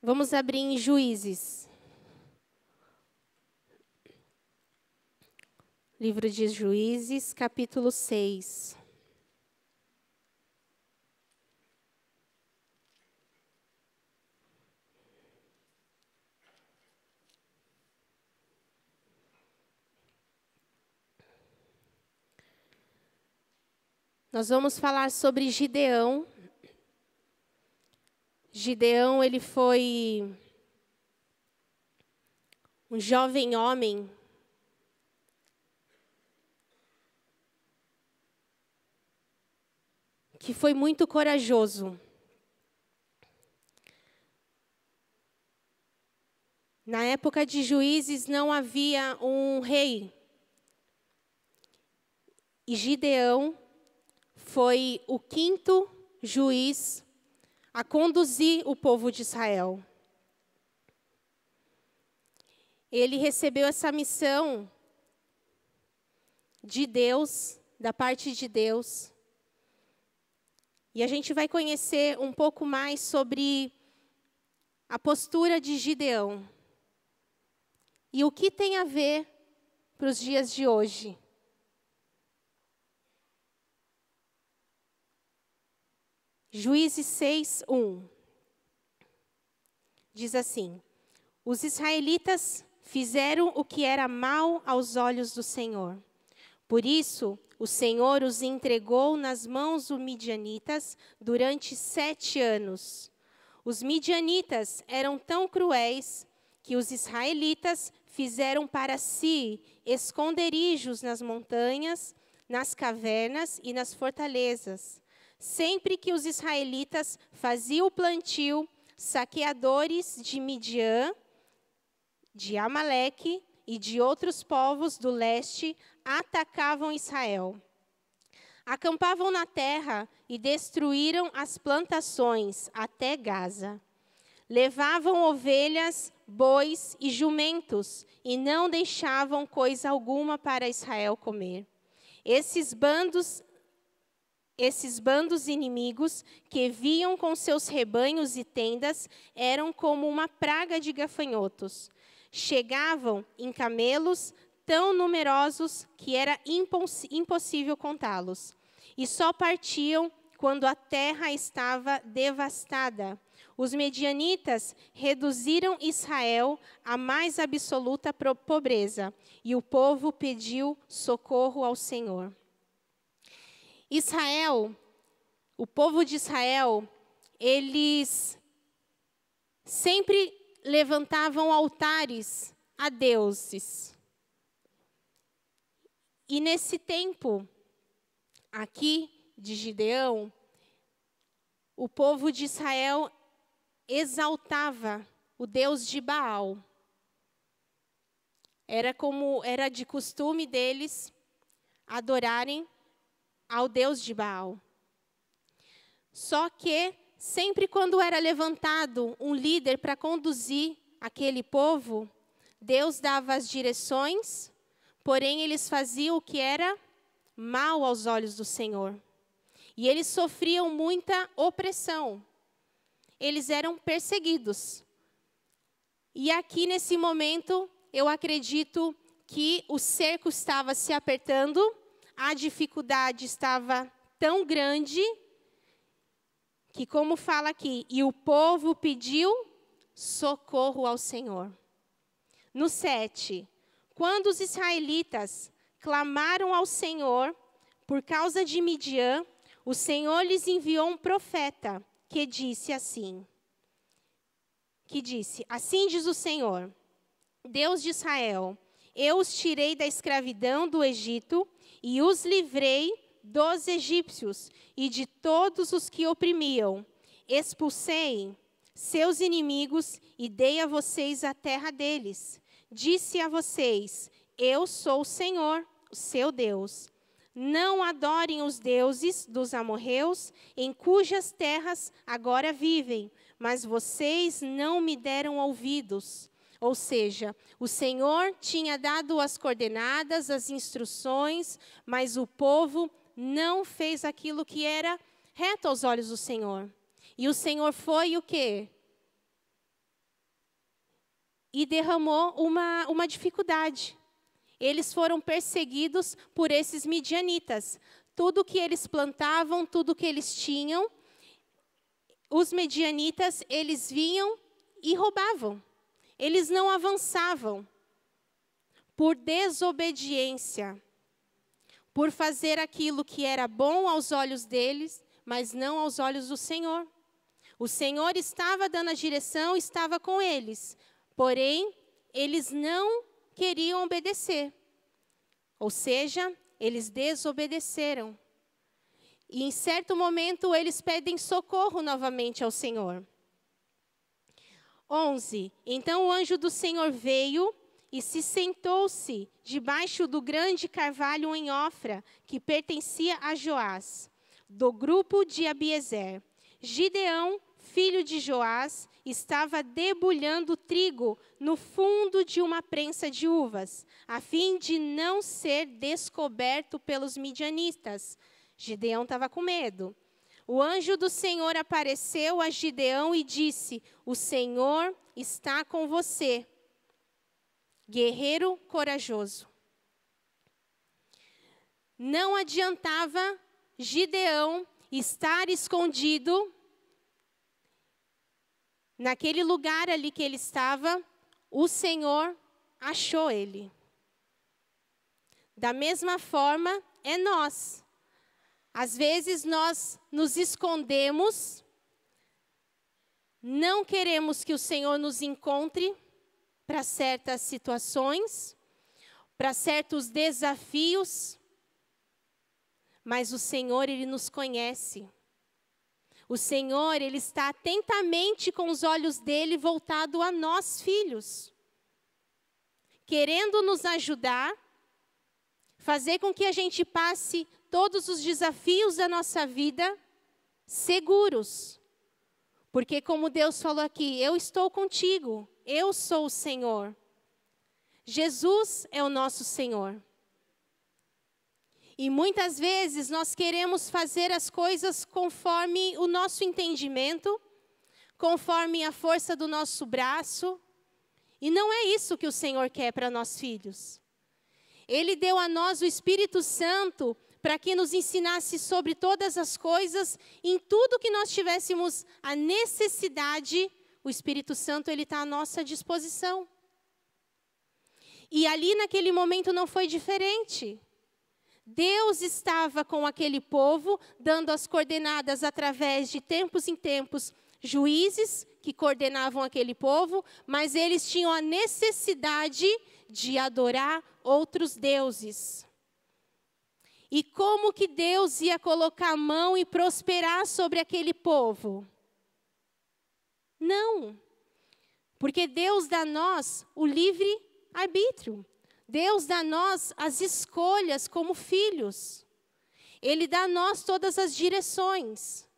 Vamos abrir em Juízes. Livro de Juízes, capítulo 6. Nós vamos falar sobre Gideão. Gideão, ele foi um jovem homem que foi muito corajoso. Na época de juízes não havia um rei. E Gideão foi o quinto juiz a conduzir o povo de Israel. Ele recebeu essa missão de Deus, da parte de Deus. E a gente vai conhecer um pouco mais sobre a postura de Gideão. E o que tem a ver para os dias de hoje. Juízes 6, 1. Diz assim: Os israelitas fizeram o que era mal aos olhos do Senhor. Por isso, o Senhor os entregou nas mãos dos midianitas durante sete anos. Os midianitas eram tão cruéis que os israelitas fizeram para si esconderijos nas montanhas, nas cavernas e nas fortalezas Sempre que os israelitas faziam o plantio, saqueadores de Midian, de Amaleque e de outros povos do leste atacavam Israel. Acampavam na terra e destruíram as plantações até Gaza. Levavam ovelhas, bois e jumentos e não deixavam coisa alguma para Israel comer. Esses bandos esses bandos inimigos que viam com seus rebanhos e tendas eram como uma praga de gafanhotos. Chegavam em camelos tão numerosos que era impossível contá-los. E só partiam quando a terra estava devastada. Os medianitas reduziram Israel à mais absoluta pobreza, e o povo pediu socorro ao Senhor. Israel, o povo de Israel, eles sempre levantavam altares a deuses. E nesse tempo, aqui de Gideão, o povo de Israel exaltava o Deus de Baal. Era como era de costume deles adorarem ao Deus de Baal. Só que, sempre quando era levantado um líder para conduzir aquele povo, Deus dava as direções, porém eles faziam o que era mal aos olhos do Senhor. E eles sofriam muita opressão. Eles eram perseguidos. E aqui nesse momento, eu acredito que o cerco estava se apertando a dificuldade estava tão grande que, como fala aqui, e o povo pediu socorro ao Senhor. No 7, quando os israelitas clamaram ao Senhor por causa de Midian, o Senhor lhes enviou um profeta que disse assim: que disse: Assim diz o Senhor, Deus de Israel: Eu os tirei da escravidão do Egito e os livrei dos egípcios e de todos os que oprimiam. Expulsei seus inimigos e dei a vocês a terra deles. Disse a vocês: Eu sou o Senhor, o seu Deus. Não adorem os deuses dos amorreus, em cujas terras agora vivem, mas vocês não me deram ouvidos. Ou seja, o Senhor tinha dado as coordenadas, as instruções, mas o povo não fez aquilo que era reto aos olhos do Senhor. E o Senhor foi o quê? e derramou uma, uma dificuldade. Eles foram perseguidos por esses midianitas. Tudo que eles plantavam, tudo que eles tinham, os medianitas, eles vinham e roubavam. Eles não avançavam por desobediência, por fazer aquilo que era bom aos olhos deles, mas não aos olhos do Senhor. O Senhor estava dando a direção, estava com eles, porém, eles não queriam obedecer. Ou seja, eles desobedeceram. E em certo momento eles pedem socorro novamente ao Senhor. 11. Então o anjo do Senhor veio e se sentou-se debaixo do grande carvalho em Ofra, que pertencia a Joás, do grupo de Abiezer. Gideão, filho de Joás, estava debulhando trigo no fundo de uma prensa de uvas, a fim de não ser descoberto pelos midianistas. Gideão estava com medo. O anjo do Senhor apareceu a Gideão e disse: O Senhor está com você, guerreiro corajoso. Não adiantava Gideão estar escondido naquele lugar ali que ele estava, o Senhor achou ele. Da mesma forma, é nós. Às vezes nós nos escondemos, não queremos que o Senhor nos encontre para certas situações, para certos desafios, mas o Senhor, Ele nos conhece. O Senhor, Ele está atentamente com os olhos dele voltado a nós, filhos, querendo nos ajudar, fazer com que a gente passe todos os desafios da nossa vida seguros. Porque, como Deus falou aqui, eu estou contigo, eu sou o Senhor. Jesus é o nosso Senhor. E muitas vezes nós queremos fazer as coisas conforme o nosso entendimento, conforme a força do nosso braço. E não é isso que o Senhor quer para nós filhos. Ele deu a nós o Espírito Santo para que nos ensinasse sobre todas as coisas, em tudo que nós tivéssemos a necessidade, o Espírito Santo ele está à nossa disposição. E ali naquele momento não foi diferente. Deus estava com aquele povo, dando as coordenadas através de tempos em tempos, juízes que coordenavam aquele povo, mas eles tinham a necessidade de adorar outros deuses. E como que Deus ia colocar a mão e prosperar sobre aquele povo? Não. Porque Deus dá a nós o livre arbítrio. Deus dá a nós as escolhas como filhos. Ele dá a nós todas as direções.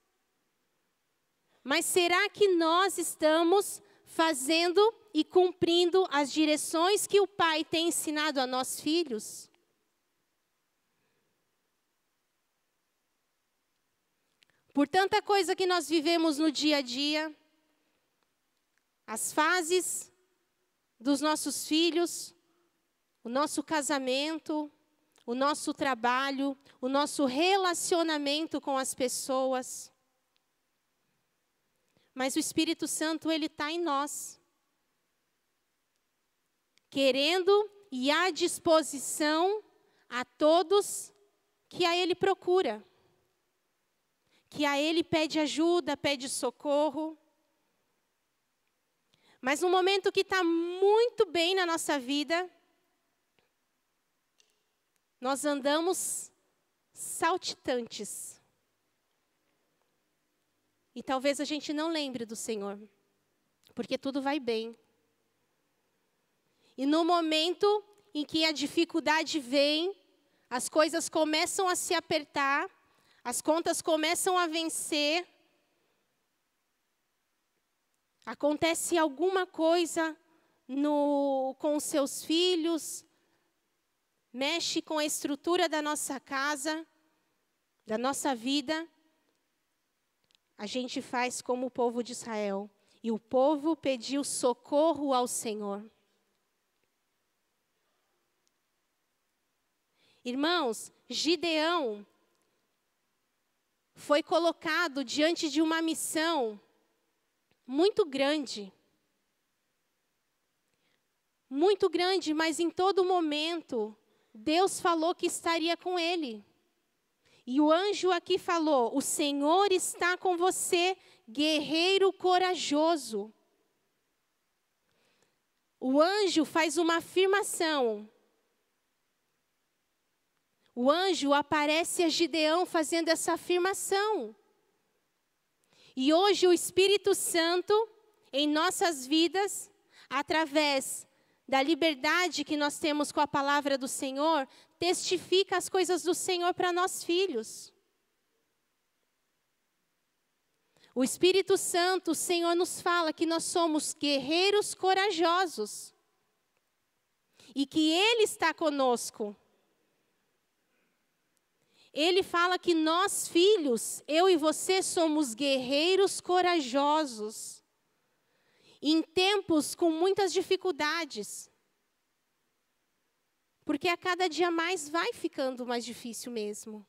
Mas será que nós estamos fazendo e cumprindo as direções que o Pai tem ensinado a nós filhos? Por tanta coisa que nós vivemos no dia a dia, as fases dos nossos filhos, o nosso casamento, o nosso trabalho, o nosso relacionamento com as pessoas. Mas o Espírito Santo, ele está em nós. Querendo e à disposição a todos que a Ele procura que a Ele pede ajuda, pede socorro. Mas no momento que está muito bem na nossa vida, nós andamos saltitantes. E talvez a gente não lembre do Senhor, porque tudo vai bem. E no momento em que a dificuldade vem, as coisas começam a se apertar, as contas começam a vencer, acontece alguma coisa no, com os seus filhos, mexe com a estrutura da nossa casa, da nossa vida, a gente faz como o povo de Israel. E o povo pediu socorro ao Senhor. Irmãos, Gideão foi colocado diante de uma missão muito grande. Muito grande, mas em todo momento, Deus falou que estaria com ele. E o anjo aqui falou: O Senhor está com você, guerreiro corajoso. O anjo faz uma afirmação. O anjo aparece a Gideão fazendo essa afirmação. E hoje o Espírito Santo, em nossas vidas, através da liberdade que nós temos com a palavra do Senhor, testifica as coisas do Senhor para nós filhos. O Espírito Santo, o Senhor nos fala que nós somos guerreiros corajosos e que Ele está conosco. Ele fala que nós, filhos, eu e você, somos guerreiros corajosos em tempos com muitas dificuldades. Porque a cada dia mais vai ficando mais difícil mesmo.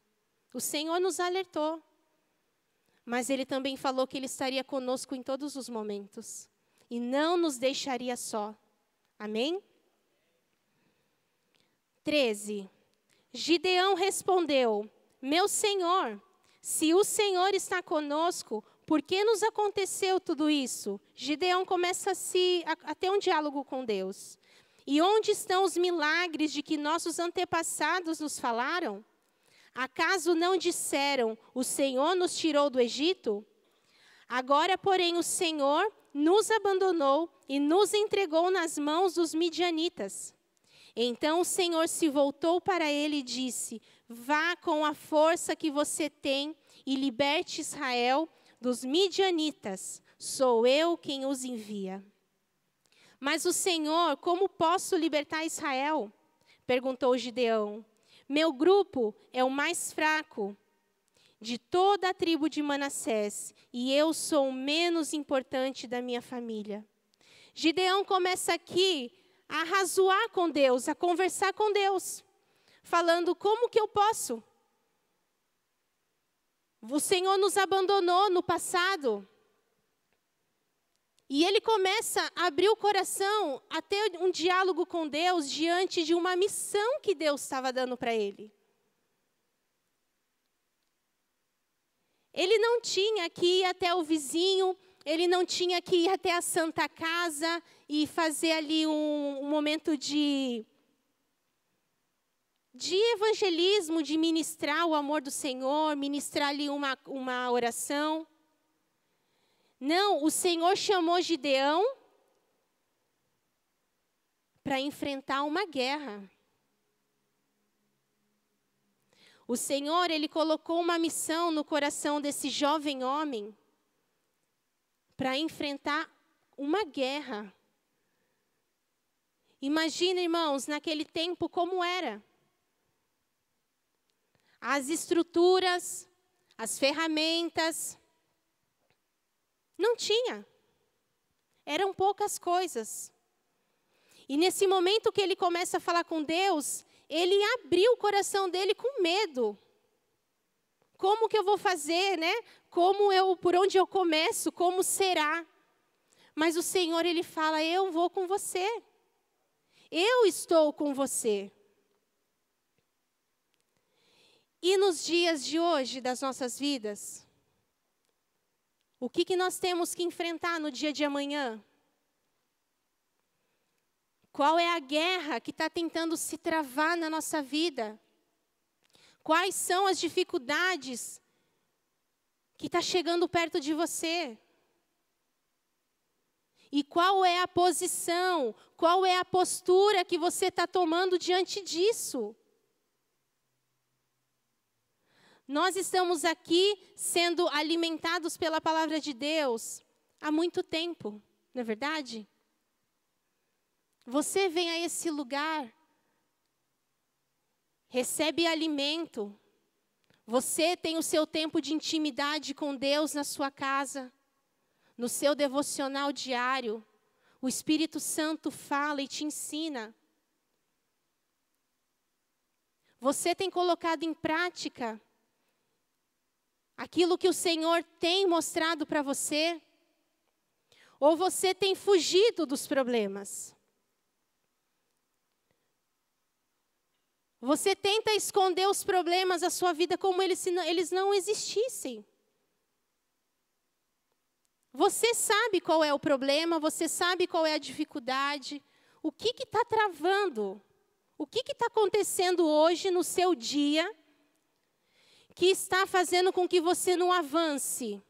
O Senhor nos alertou. Mas Ele também falou que Ele estaria conosco em todos os momentos. E não nos deixaria só. Amém? 13. Gideão respondeu: Meu senhor, se o Senhor está conosco, por que nos aconteceu tudo isso? Gideão começa a, se, a, a ter um diálogo com Deus. E onde estão os milagres de que nossos antepassados nos falaram? Acaso não disseram: O Senhor nos tirou do Egito? Agora, porém, o Senhor nos abandonou e nos entregou nas mãos dos midianitas. Então o Senhor se voltou para ele e disse: Vá com a força que você tem e liberte Israel dos midianitas. Sou eu quem os envia. Mas o Senhor, como posso libertar Israel? perguntou Gideão. Meu grupo é o mais fraco de toda a tribo de Manassés, e eu sou o menos importante da minha família. Gideão começa aqui a razoar com Deus, a conversar com Deus, falando: como que eu posso? O Senhor nos abandonou no passado. E ele começa a abrir o coração a ter um diálogo com Deus diante de uma missão que Deus estava dando para ele. Ele não tinha que ir até o vizinho, ele não tinha que ir até a Santa Casa e fazer ali um, um momento de, de evangelismo, de ministrar o amor do Senhor, ministrar ali uma, uma oração. Não, o Senhor chamou Gideão para enfrentar uma guerra. O Senhor, ele colocou uma missão no coração desse jovem homem para enfrentar uma guerra. Imagina, irmãos, naquele tempo como era. As estruturas, as ferramentas, não tinha. Eram poucas coisas. E nesse momento que ele começa a falar com Deus, ele abriu o coração dele com medo. Como que eu vou fazer, né? Como eu, por onde eu começo? Como será? Mas o Senhor ele fala: "Eu vou com você. Eu estou com você." E nos dias de hoje das nossas vidas, o que, que nós temos que enfrentar no dia de amanhã? Qual é a guerra que está tentando se travar na nossa vida? Quais são as dificuldades que está chegando perto de você? E qual é a posição, qual é a postura que você está tomando diante disso? Nós estamos aqui sendo alimentados pela palavra de Deus há muito tempo, não é verdade? Você vem a esse lugar, recebe alimento, você tem o seu tempo de intimidade com Deus na sua casa, no seu devocional diário, o Espírito Santo fala e te ensina. Você tem colocado em prática aquilo que o Senhor tem mostrado para você? Ou você tem fugido dos problemas? Você tenta esconder os problemas da sua vida como eles, eles não existissem. Você sabe qual é o problema, você sabe qual é a dificuldade, o que está travando, o que está acontecendo hoje no seu dia que está fazendo com que você não avance.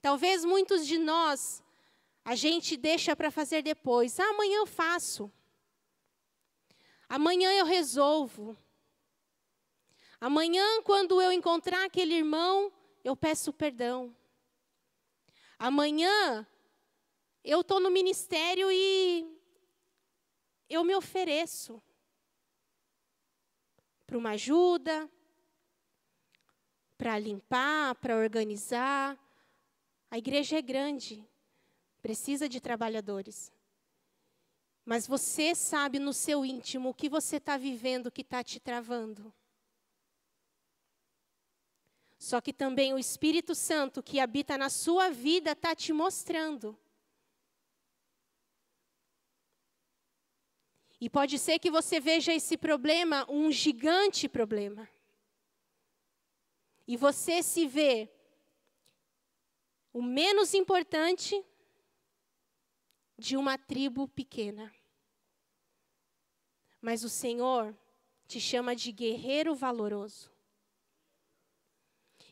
Talvez muitos de nós a gente deixa para fazer depois. Ah, amanhã eu faço. Amanhã eu resolvo. Amanhã, quando eu encontrar aquele irmão, eu peço perdão. Amanhã, eu estou no ministério e eu me ofereço para uma ajuda, para limpar, para organizar. A igreja é grande, precisa de trabalhadores. Mas você sabe no seu íntimo o que você está vivendo que está te travando. Só que também o Espírito Santo que habita na sua vida está te mostrando. E pode ser que você veja esse problema um gigante problema. E você se vê o menos importante de uma tribo pequena. Mas o Senhor te chama de guerreiro valoroso.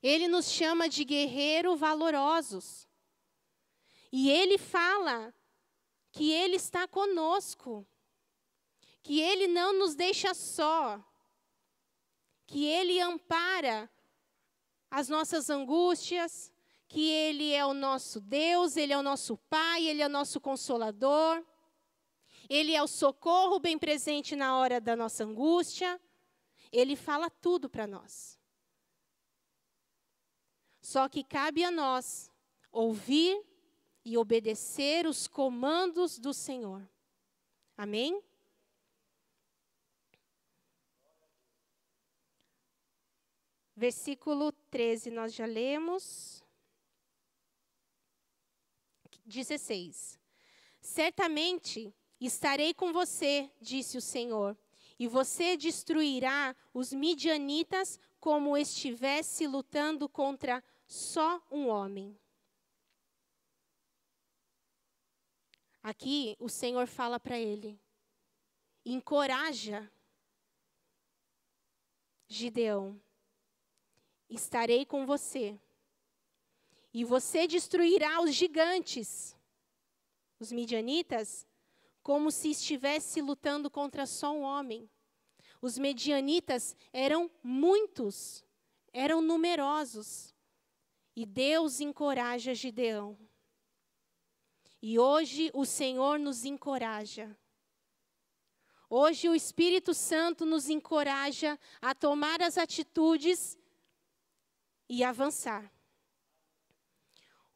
Ele nos chama de guerreiro valorosos. E ele fala que ele está conosco, que ele não nos deixa só, que ele ampara as nossas angústias, que ele é o nosso Deus, ele é o nosso Pai, ele é o nosso consolador. Ele é o socorro bem presente na hora da nossa angústia. Ele fala tudo para nós. Só que cabe a nós ouvir e obedecer os comandos do Senhor. Amém? Versículo 13, nós já lemos. 16. Certamente estarei com você, disse o Senhor, e você destruirá os midianitas como estivesse lutando contra só um homem. Aqui o Senhor fala para ele: encoraja Gideão, estarei com você, e você destruirá os gigantes, os midianitas, como se estivesse lutando contra só um homem. Os medianitas eram muitos, eram numerosos. E Deus encoraja Gideão. E hoje o Senhor nos encoraja. Hoje o Espírito Santo nos encoraja a tomar as atitudes e avançar.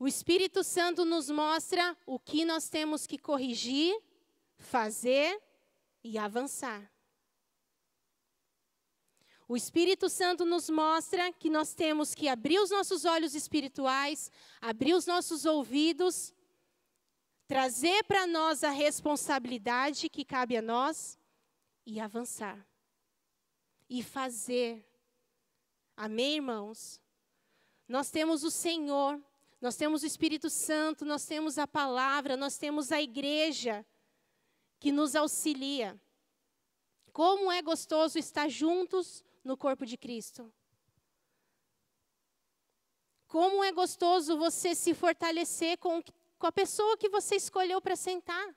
O Espírito Santo nos mostra o que nós temos que corrigir, fazer e avançar. O Espírito Santo nos mostra que nós temos que abrir os nossos olhos espirituais, abrir os nossos ouvidos, trazer para nós a responsabilidade que cabe a nós e avançar. E fazer. Amém, irmãos? Nós temos o Senhor, nós temos o Espírito Santo, nós temos a palavra, nós temos a igreja que nos auxilia. Como é gostoso estar juntos no corpo de Cristo. Como é gostoso você se fortalecer com, com a pessoa que você escolheu para sentar.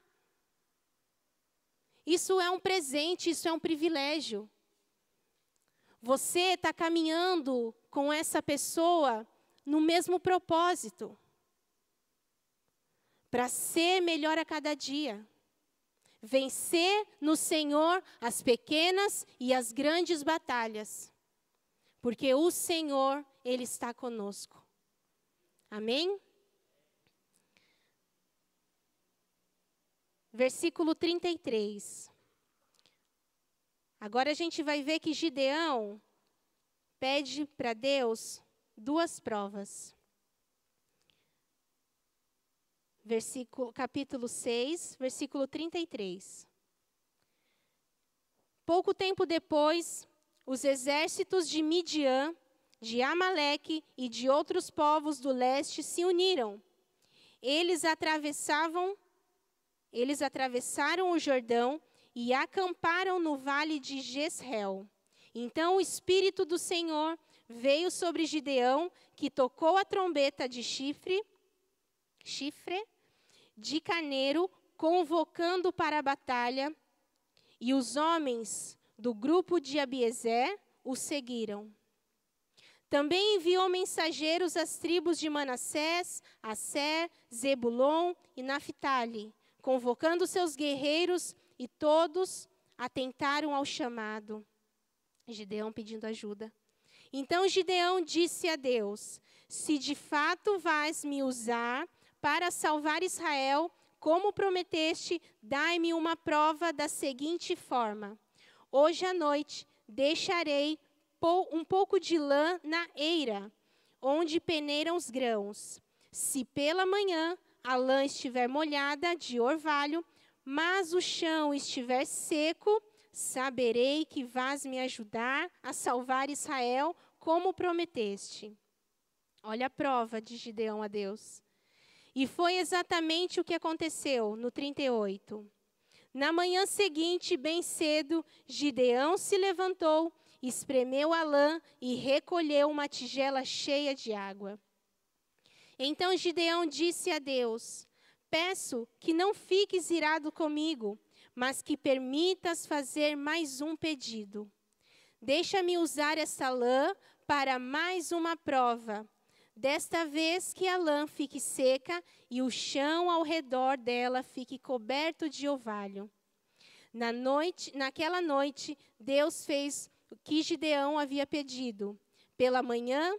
Isso é um presente, isso é um privilégio. Você está caminhando com essa pessoa no mesmo propósito para ser melhor a cada dia vencer no Senhor as pequenas e as grandes batalhas, porque o Senhor, Ele está conosco. Amém? Versículo 33. Agora a gente vai ver que Gideão pede para Deus duas provas. Versículo, capítulo 6, versículo 33. Pouco tempo depois, os exércitos de Midian, de Amaleque e de outros povos do leste se uniram. Eles atravessavam, eles atravessaram o Jordão e acamparam no vale de Jezreel. Então o espírito do Senhor veio sobre Gideão, que tocou a trombeta de chifre, chifre de carneiro, convocando para a batalha, e os homens do grupo de Abiezer o seguiram. Também enviou mensageiros às tribos de Manassés, Asser, Zebulon e Naphtali, convocando seus guerreiros, e todos atentaram ao chamado. Gideão pedindo ajuda. Então Gideão disse a Deus: Se de fato vais me usar para salvar Israel, como prometeste, dai-me uma prova da seguinte forma: Hoje à noite deixarei um pouco de lã na eira, onde peneiram os grãos. Se pela manhã a lã estiver molhada de orvalho, mas o chão estiver seco, saberei que vás me ajudar a salvar Israel, como prometeste. Olha a prova de Gideão a Deus. E foi exatamente o que aconteceu no 38. Na manhã seguinte, bem cedo, Gideão se levantou, espremeu a lã e recolheu uma tigela cheia de água. Então Gideão disse a Deus: Peço que não fiques irado comigo, mas que permitas fazer mais um pedido. Deixa-me usar essa lã para mais uma prova. Desta vez que a lã fique seca e o chão ao redor dela fique coberto de orvalho. Na noite, naquela noite, Deus fez o que Gideão havia pedido. Pela manhã,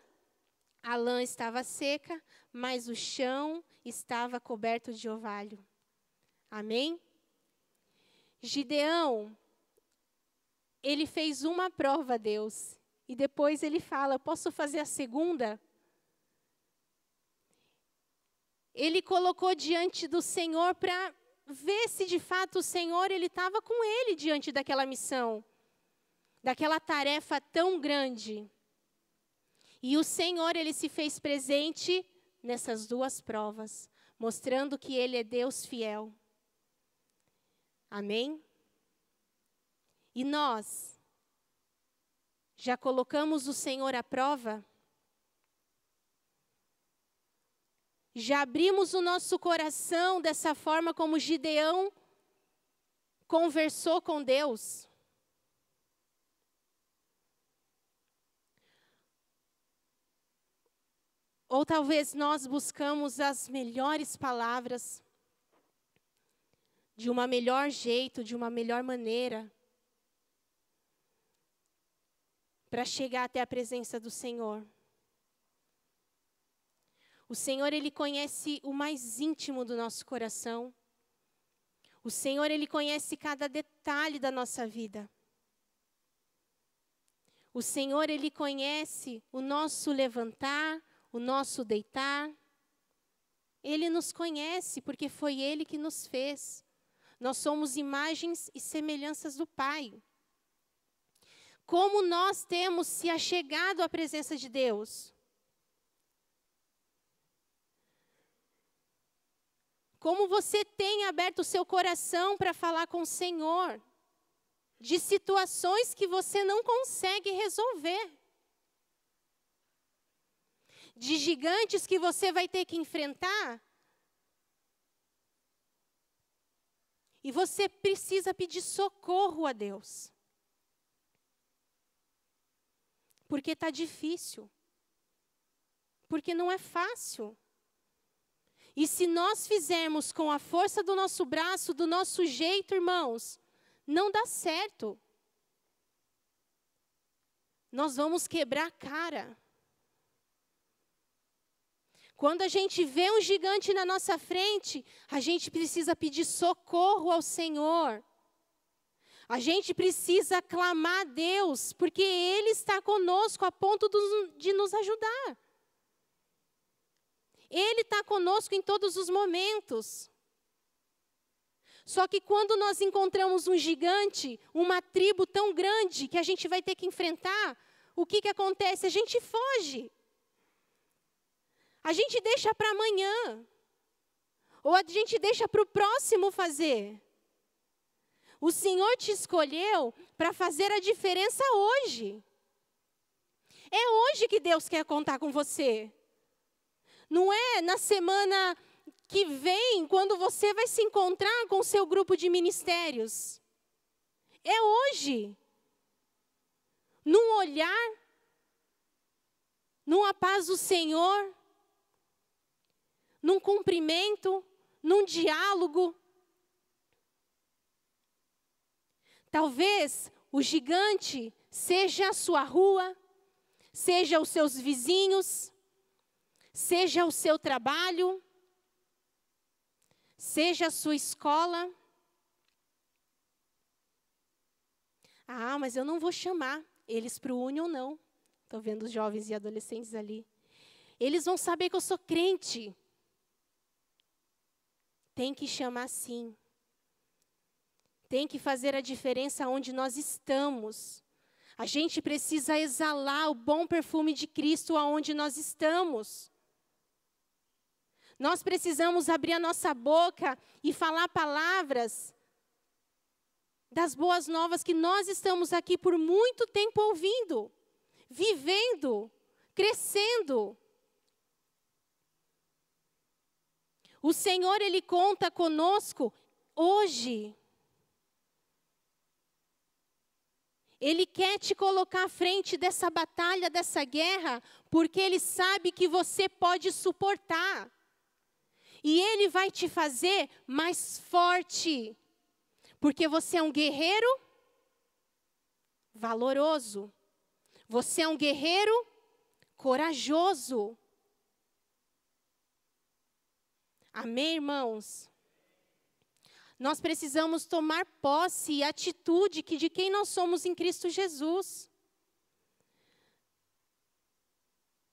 a lã estava seca, mas o chão estava coberto de orvalho. Amém? Gideão, ele fez uma prova a Deus. E depois ele fala: Posso fazer a segunda? Ele colocou diante do Senhor para ver se de fato o Senhor ele estava com ele diante daquela missão, daquela tarefa tão grande. E o Senhor ele se fez presente nessas duas provas, mostrando que ele é Deus fiel. Amém? E nós já colocamos o Senhor à prova? Já abrimos o nosso coração dessa forma como Gideão conversou com Deus? Ou talvez nós buscamos as melhores palavras, de uma melhor jeito, de uma melhor maneira, para chegar até a presença do Senhor. O Senhor, Ele conhece o mais íntimo do nosso coração. O Senhor, Ele conhece cada detalhe da nossa vida. O Senhor, Ele conhece o nosso levantar, o nosso deitar. Ele nos conhece porque foi Ele que nos fez. Nós somos imagens e semelhanças do Pai. Como nós temos se achegado à presença de Deus? Como você tem aberto o seu coração para falar com o Senhor de situações que você não consegue resolver? De gigantes que você vai ter que enfrentar E você precisa pedir socorro a Deus. Porque está difícil. Porque não é fácil. E se nós fizermos com a força do nosso braço, do nosso jeito, irmãos, não dá certo. nós vamos quebrar a cara. Quando a gente vê um gigante na nossa frente, a gente precisa pedir socorro ao Senhor. A gente precisa clamar a Deus, porque Ele está conosco a ponto de nos ajudar. Ele está conosco em todos os momentos. Só que quando nós encontramos um gigante, uma tribo tão grande que a gente vai ter que enfrentar, o que, que acontece? A gente foge. A gente deixa para amanhã. Ou a gente deixa para o próximo fazer. O Senhor te escolheu para fazer a diferença hoje. É hoje que Deus quer contar com você. Não é na semana que vem, quando você vai se encontrar com o seu grupo de ministérios. É hoje. Num olhar, numa paz do Senhor, num cumprimento, num diálogo. Talvez o gigante seja a sua rua, seja os seus vizinhos, seja o seu trabalho, seja a sua escola. Ah, mas eu não vou chamar eles para o Union, não. Estou vendo os jovens e adolescentes ali. Eles vão saber que eu sou crente. Tem que chamar sim. Tem que fazer a diferença onde nós estamos. A gente precisa exalar o bom perfume de Cristo aonde nós estamos. Nós precisamos abrir a nossa boca e falar palavras das boas novas que nós estamos aqui por muito tempo ouvindo, vivendo, crescendo. O Senhor, Ele conta conosco hoje. Ele quer te colocar à frente dessa batalha, dessa guerra, porque Ele sabe que você pode suportar. E Ele vai te fazer mais forte, porque você é um guerreiro valoroso. Você é um guerreiro corajoso. Amém, irmãos? Nós precisamos tomar posse e atitude que de quem nós somos em Cristo Jesus.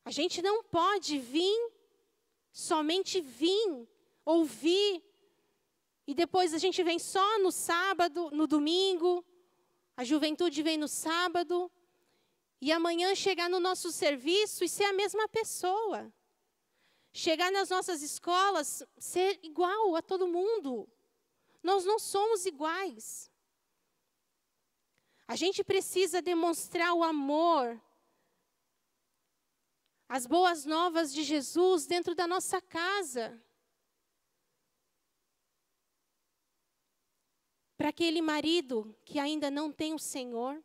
A gente não pode vir, somente vir, ouvir, e depois a gente vem só no sábado, no domingo, a juventude vem no sábado, e amanhã chegar no nosso serviço e ser a mesma pessoa chegar nas nossas escolas, ser igual a todo mundo. Nós não somos iguais. A gente precisa demonstrar o amor, as boas novas de Jesus dentro da nossa casa. Para aquele marido que ainda não tem o Senhor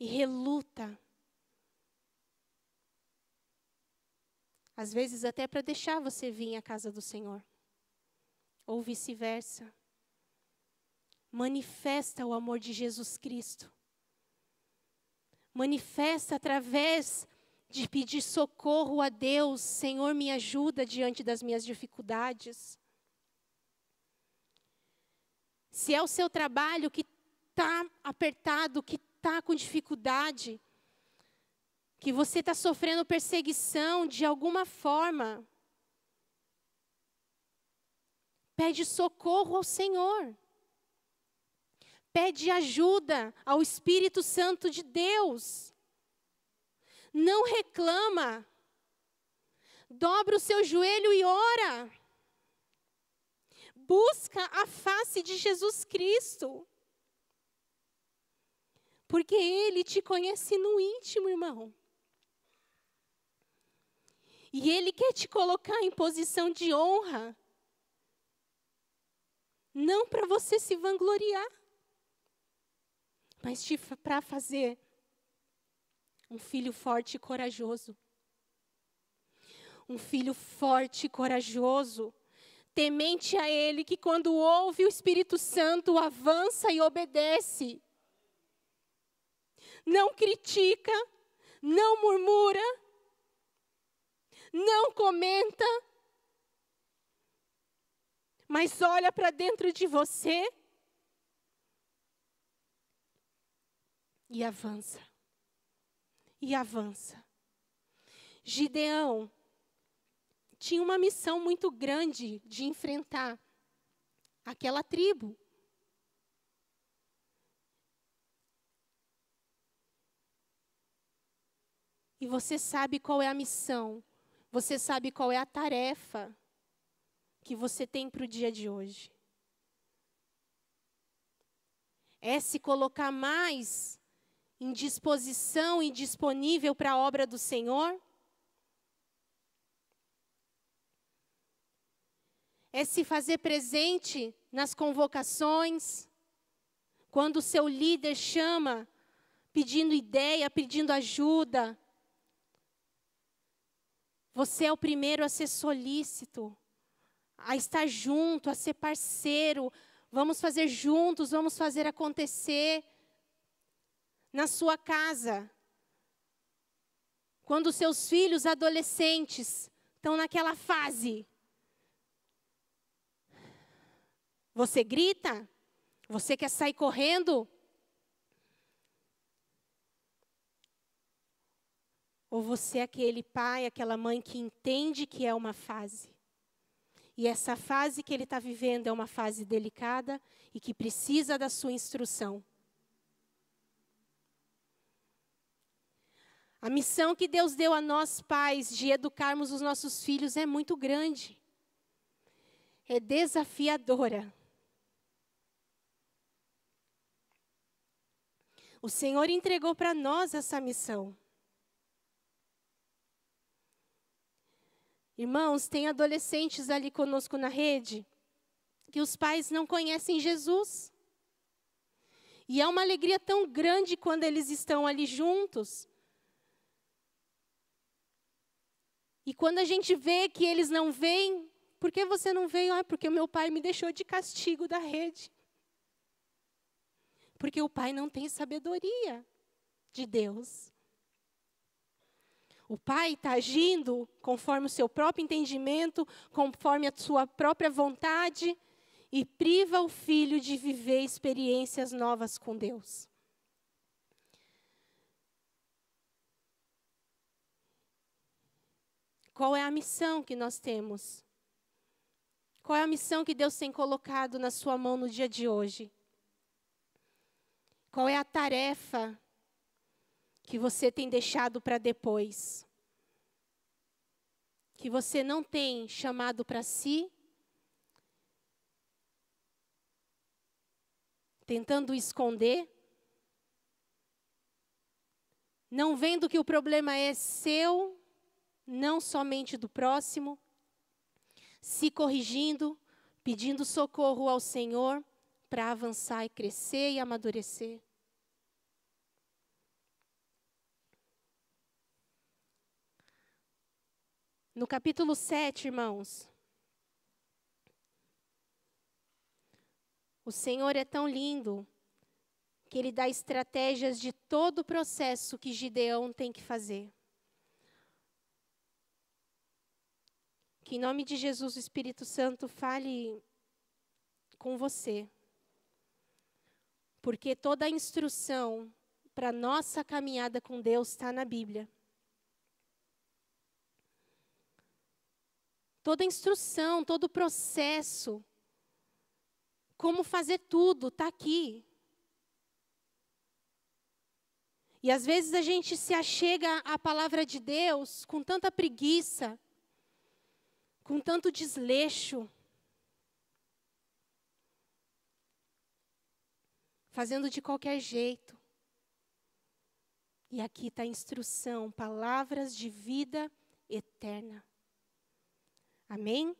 e reluta Às vezes, até para deixar você vir à casa do Senhor. Ou vice-versa. Manifesta o amor de Jesus Cristo. Manifesta através de pedir socorro a Deus. Senhor, me ajuda diante das minhas dificuldades. Se é o seu trabalho que está apertado, que está com dificuldade, que você está sofrendo perseguição de alguma forma, pede socorro ao Senhor. Pede ajuda ao Espírito Santo de Deus. Não reclama. Dobra o seu joelho e ora. Busca a face de Jesus Cristo. Porque Ele te conhece no íntimo, irmão. E Ele quer te colocar em posição de honra. Não para você se vangloriar, mas para fazer um filho forte e corajoso. Um filho forte e corajoso, temente a Ele, que quando ouve o Espírito Santo avança e obedece. não critica, não murmura, não comenta, mas olha para dentro de você e avança. E avança. Gideão tinha uma missão muito grande de enfrentar aquela tribo. E você sabe qual é a missão, você sabe qual é a tarefa que você tem para o dia de hoje. É se colocar mais em disposição e disponível para a obra do Senhor? É se fazer presente nas convocações, quando o seu líder chama, pedindo ideia, pedindo ajuda. Você é o primeiro a ser solícito, a estar junto, a ser parceiro. Vamos fazer juntos, vamos fazer acontecer na sua casa, quando seus filhos adolescentes estão naquela fase. Você grita? Você quer sair correndo? Ou você é aquele pai, aquela mãe que entende que é uma fase? E essa fase que ele está vivendo é uma fase delicada e que precisa da sua instrução. A missão que Deus deu a nós pais de educarmos os nossos filhos é muito grande. É desafiadora. O Senhor entregou para nós essa missão. Irmãos, tem adolescentes ali conosco na rede que os pais não conhecem Jesus. E é uma alegria tão grande quando eles estão ali juntos, E quando a gente vê que eles não vêm, por que você não veio? Ah, porque meu pai me deixou de castigo da rede. Porque o pai não tem sabedoria de Deus. O pai está agindo conforme o seu próprio entendimento, conforme a sua própria vontade, e priva o filho de viver experiências novas com Deus. Qual é a missão que nós temos? Qual é a missão que Deus tem colocado na sua mão no dia de hoje? Qual é a tarefa que você tem deixado para depois? Que você não tem chamado para si? Tentando esconder? Não vendo que o problema é seu não somente do próximo, se corrigindo, pedindo socorro ao Senhor para avançar e crescer e amadurecer. No capítulo 7, irmãos, o Senhor é tão lindo que ele dá estratégias de todo o processo que Gideão tem que fazer. Que em nome de Jesus o Espírito Santo fale com você. Porque toda a instrução para nossa caminhada com Deus está na Bíblia. Toda instrução, todo o processo, como fazer tudo, está aqui. E às vezes a gente se achega à palavra de Deus com tanta preguiça, com tanto desleixo, fazendo de qualquer jeito. E aqui está a instrução, palavras de vida eterna. Amém?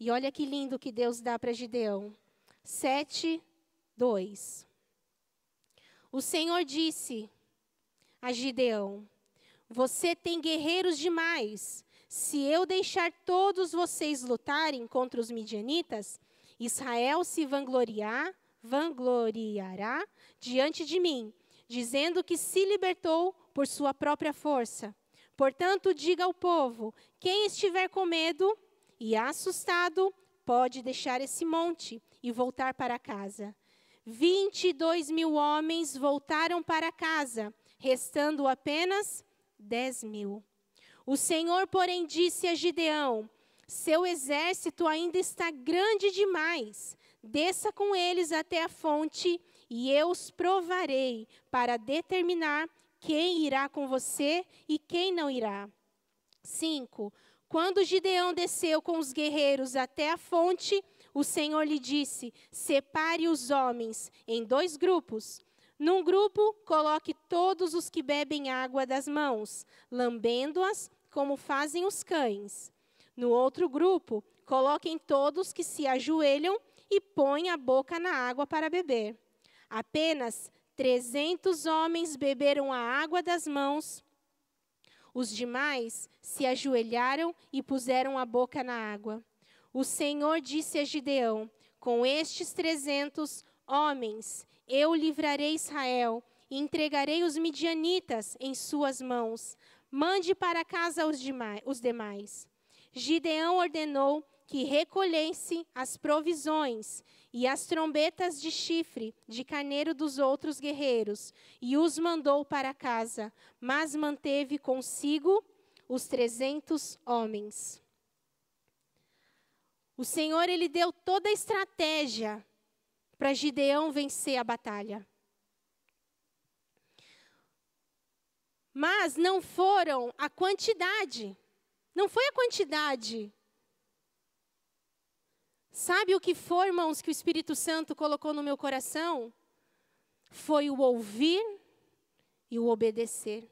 E olha que lindo que Deus dá para Gideão. 7, 2. O Senhor disse a Gideão: Você tem guerreiros demais se eu deixar todos vocês lutarem contra os midianitas, Israel se vangloriar, vangloriará diante de mim. dizendo que se libertou por sua própria força. Portanto, diga ao povo: quem estiver com medo e assustado, pode deixar esse monte e voltar para casa. Vinte e dois mil homens voltaram para casa, restando apenas dez mil. O Senhor, porém, disse a Gideão: Seu exército ainda está grande demais. Desça com eles até a fonte, e eu os provarei para determinar quem irá com você e quem não irá. 5. Quando Gideão desceu com os guerreiros até a fonte, o Senhor lhe disse: Separe os homens em dois grupos. Num grupo, coloque todos os que bebem água das mãos, lambendo-as como fazem os cães. No outro grupo, coloquem todos que se ajoelham e põem a boca na água para beber. Apenas trezentos homens beberam a água das mãos. Os demais se ajoelharam e puseram a boca na água. O Senhor disse a Gideão: Com estes trezentos homens eu livrarei Israel e entregarei os midianitas em suas mãos. Mande para casa os demais. Gideão ordenou que recolhesse as provisões e as trombetas de chifre de carneiro dos outros guerreiros, e os mandou para casa, mas manteve consigo os trezentos homens. O Senhor ele deu toda a estratégia para Gideão vencer a batalha. Mas não foram a quantidade. Não foi a quantidade. Sabe o que foi, irmãos, que o Espírito Santo colocou no meu coração? Foi o ouvir e o obedecer.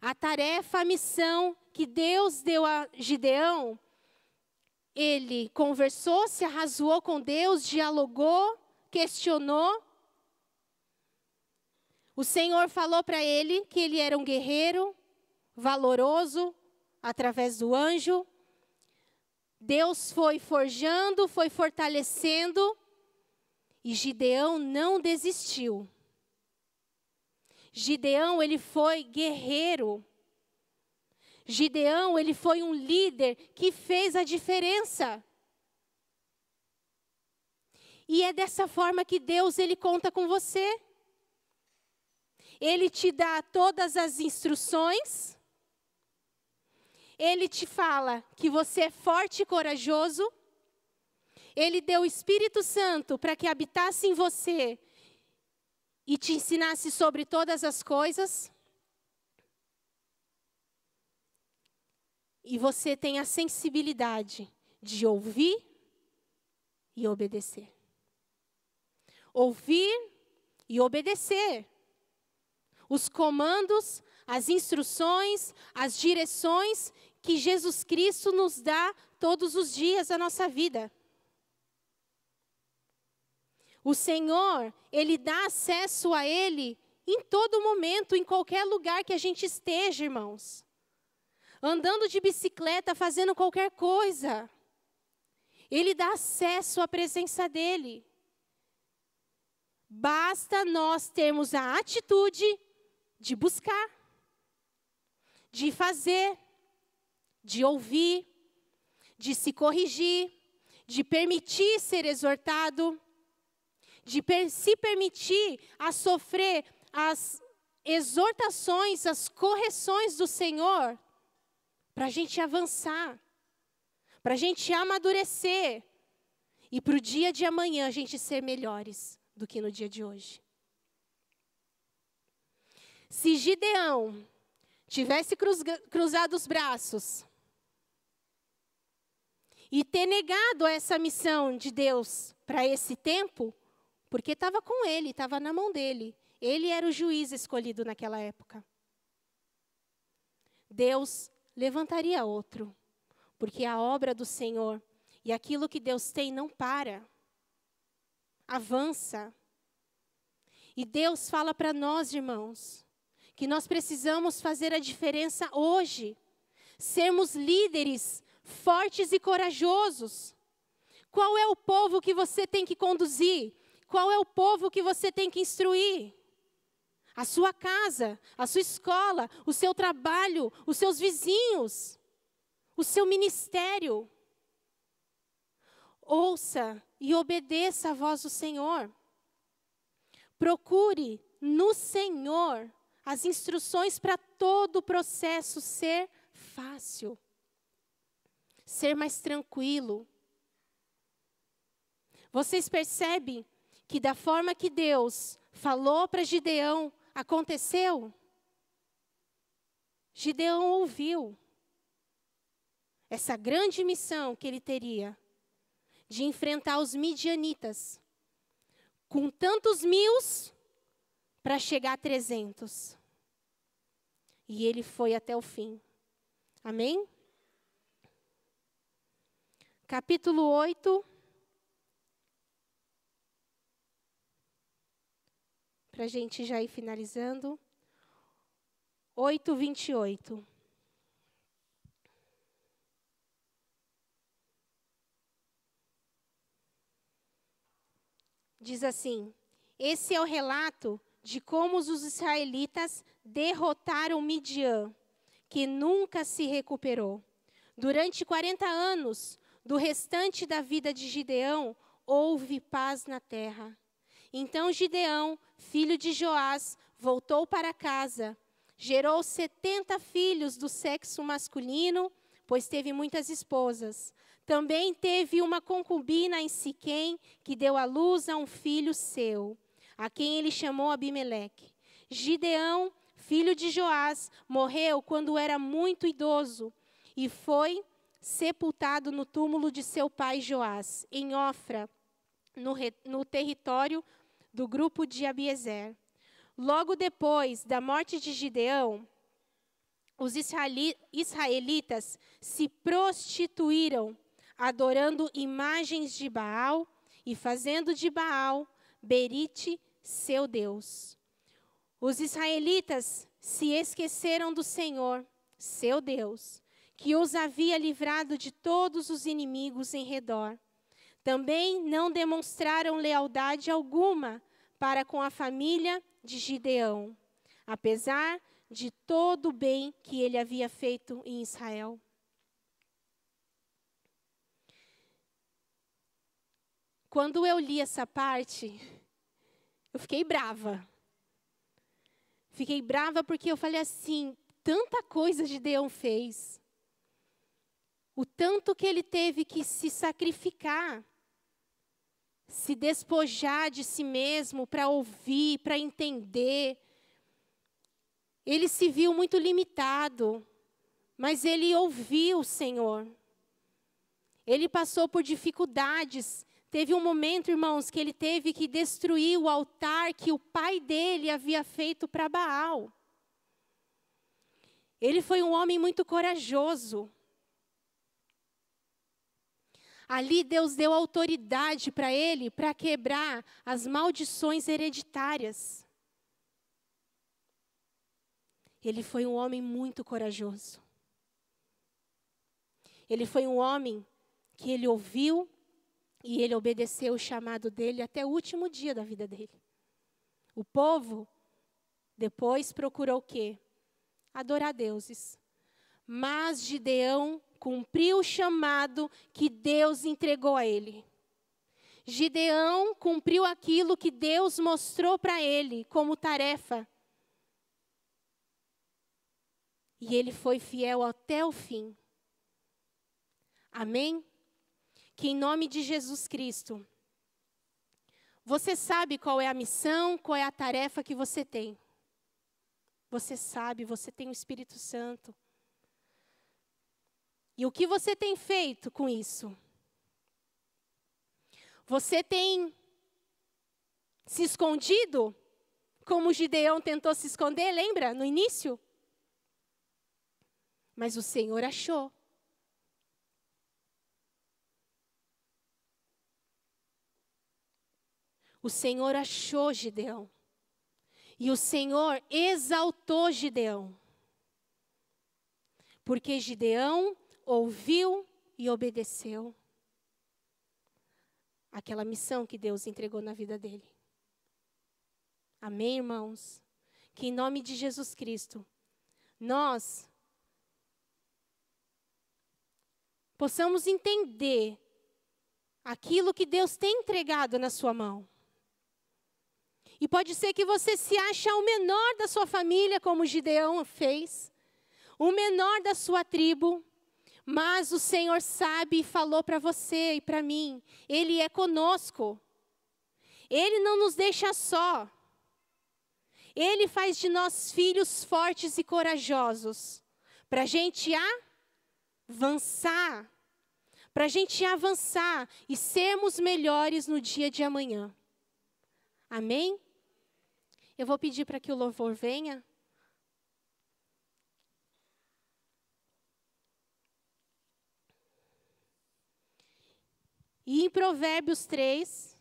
A tarefa, a missão que Deus deu a Gideão ele conversou, se arrazoou com Deus, dialogou, questionou. O Senhor falou para ele que ele era um guerreiro, valoroso, através do anjo. Deus foi forjando, foi fortalecendo, e Gideão não desistiu. Gideão, ele foi guerreiro. Gideão, ele foi um líder que fez a diferença. E é dessa forma que Deus ele conta com você. Ele te dá todas as instruções. Ele te fala que você é forte e corajoso. Ele deu o Espírito Santo para que habitasse em você e te ensinasse sobre todas as coisas. e você tem a sensibilidade de ouvir e obedecer. Ouvir e obedecer. Os comandos, as instruções, as direções que Jesus Cristo nos dá todos os dias da nossa vida. O Senhor, Ele dá acesso a Ele em todo momento, em qualquer lugar que a gente esteja, irmãos andando de bicicleta, fazendo qualquer coisa. Ele dá acesso à presença dele. Basta nós termos a atitude de buscar, de fazer, de ouvir, de se corrigir, de permitir ser exortado, de per se permitir a sofrer as exortações, as correções do Senhor para a gente avançar, para a gente amadurecer e para o dia de amanhã a gente ser melhores do que no dia de hoje. Se Gideão tivesse cruz, cruzado os braços e ter negado essa missão de Deus para esse tempo, porque estava com ele, estava na mão dele. Ele era o juiz escolhido naquela época. Deus levantaria outro, porque a obra do Senhor e aquilo que Deus tem não para, avança. E Deus fala para nós, irmãos, que nós precisamos fazer a diferença hoje, sermos líderes fortes e corajosos. Qual é o povo que você tem que conduzir? qual é o povo que você tem que instruir? A sua casa, a sua escola, o seu trabalho, os seus vizinhos, o seu ministério. Ouça e obedeça a voz do Senhor. Procure no Senhor as instruções para todo o processo ser fácil, ser mais tranquilo. Vocês percebem que da forma que Deus falou para Gideão, aconteceu? Gideão ouviu essa grande missão que ele teria de enfrentar os midianitas com tantos mios para chegar a 300. E ele foi até o fim. Amém? Capítulo 8. Para a gente já ir finalizando. 8, 28. Diz assim: Esse é o relato de como os israelitas derrotaram Midian, que nunca se recuperou. Durante 40 anos do restante da vida de Gideão, houve paz na terra. Então Gideão, filho de Joás, voltou para casa. Gerou 70 filhos do sexo masculino, pois teve muitas esposas. Também teve uma concubina em Siquém, que deu à luz a um filho seu, a quem ele chamou Abimeleque. Gideão, filho de Joás, morreu quando era muito idoso e foi sepultado no túmulo de seu pai Joás, em Ofra, no, no território do grupo de Abiezer. Logo depois da morte de Gideão, os israelitas se prostituíram adorando imagens de Baal e fazendo de Baal Berite seu Deus. Os israelitas se esqueceram do Senhor, seu Deus, que os havia livrado de todos os inimigos em redor. Também não demonstraram lealdade alguma para com a família de Gideão, apesar de todo o bem que ele havia feito em Israel. Quando eu li essa parte, eu fiquei brava. Fiquei brava porque eu falei assim: tanta coisa Gideão fez. O tanto que ele teve que se sacrificar, se despojar de si mesmo para ouvir, para entender. Ele se viu muito limitado, mas ele ouviu o Senhor. Ele passou por dificuldades Teve um momento, irmãos, que ele teve que destruir o altar que o pai dele havia feito para Baal. Ele foi um homem muito corajoso. Ali Deus deu autoridade para ele para quebrar as maldições hereditárias. Ele foi um homem muito corajoso. Ele foi um homem que ele ouviu e ele obedeceu o chamado dele até o último dia da vida dele. O povo depois procurou o quê? Adorar deuses. Mas Gideão cumpriu o chamado que Deus entregou a ele. Gideão cumpriu aquilo que Deus mostrou para ele como tarefa. E ele foi fiel até o fim. Amém? que em nome de Jesus Cristo, você sabe qual é a missão, qual é a tarefa que você tem. Você sabe, você tem o Espírito Santo. E o que você tem feito com isso? Você tem se escondido, como Gideão tentou se esconder, lembra, no início? Mas o Senhor achou. O Senhor achou Gideão. E o Senhor exaltou Gideão. Porque Gideão ouviu e obedeceu. aquela missão que Deus entregou na vida dele. Amém, irmãos? Que em nome de Jesus Cristo, nós possamos entender aquilo que Deus tem entregado na sua mão. E pode ser que você se ache o menor da sua família, como Gideão fez, o menor da sua tribo, mas o Senhor sabe e falou para você e para mim, Ele é conosco. Ele não nos deixa só. Ele faz de nós filhos fortes e corajosos, para a gente avançar, para a gente avançar e sermos melhores no dia de amanhã. Amém? Eu vou pedir para que o louvor venha. E em Provérbios 3,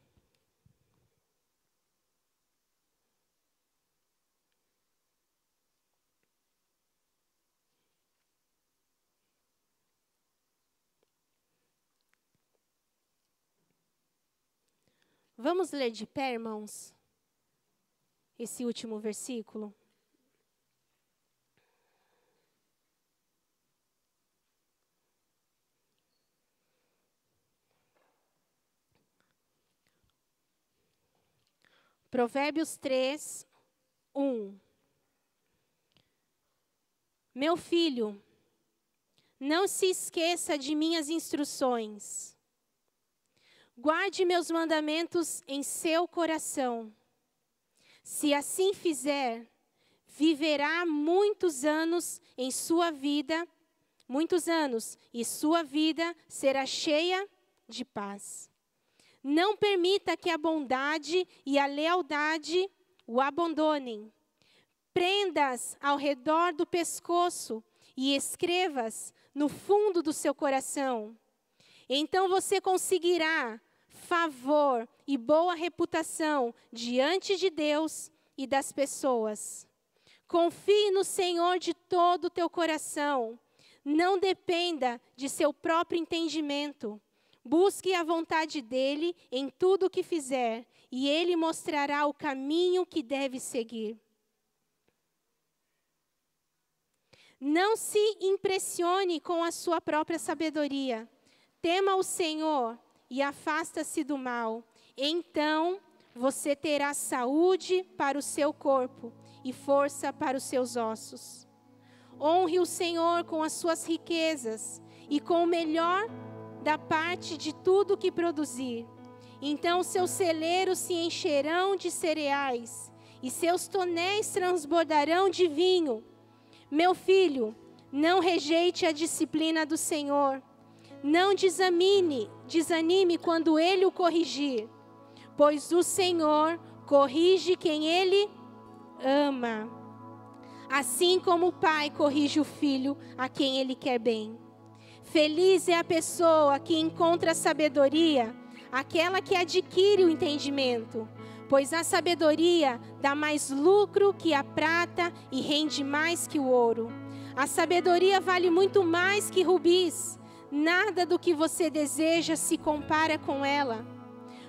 Vamos ler de pé, irmãos, esse último versículo? Provérbios 3, 1. Meu filho, não se esqueça de minhas instruções. Guarde meus mandamentos em seu coração. Se assim fizer, viverá muitos anos em sua vida, muitos anos, e sua vida será cheia de paz. Não permita que a bondade e a lealdade o abandonem. Prendas ao redor do pescoço e escrevas no fundo do seu coração. Então você conseguirá favor e boa reputação diante de Deus e das pessoas. Confie no Senhor de todo o teu coração. Não dependa de seu próprio entendimento. Busque a vontade dele em tudo o que fizer, e ele mostrará o caminho que deve seguir. Não se impressione com a sua própria sabedoria. Tema o Senhor e afasta-se do mal. Então você terá saúde para o seu corpo e força para os seus ossos. Honre o Senhor com as suas riquezas e com o melhor da parte de tudo que produzir. Então seus celeiros se encherão de cereais e seus tonéis transbordarão de vinho. Meu filho, não rejeite a disciplina do Senhor. Não desanime, desanime quando ele o corrigir, pois o Senhor corrige quem ele ama. Assim como o pai corrige o filho a quem ele quer bem. Feliz é a pessoa que encontra sabedoria, aquela que adquire o entendimento, pois a sabedoria dá mais lucro que a prata e rende mais que o ouro. A sabedoria vale muito mais que rubis. Nada do que você deseja se compara com ela.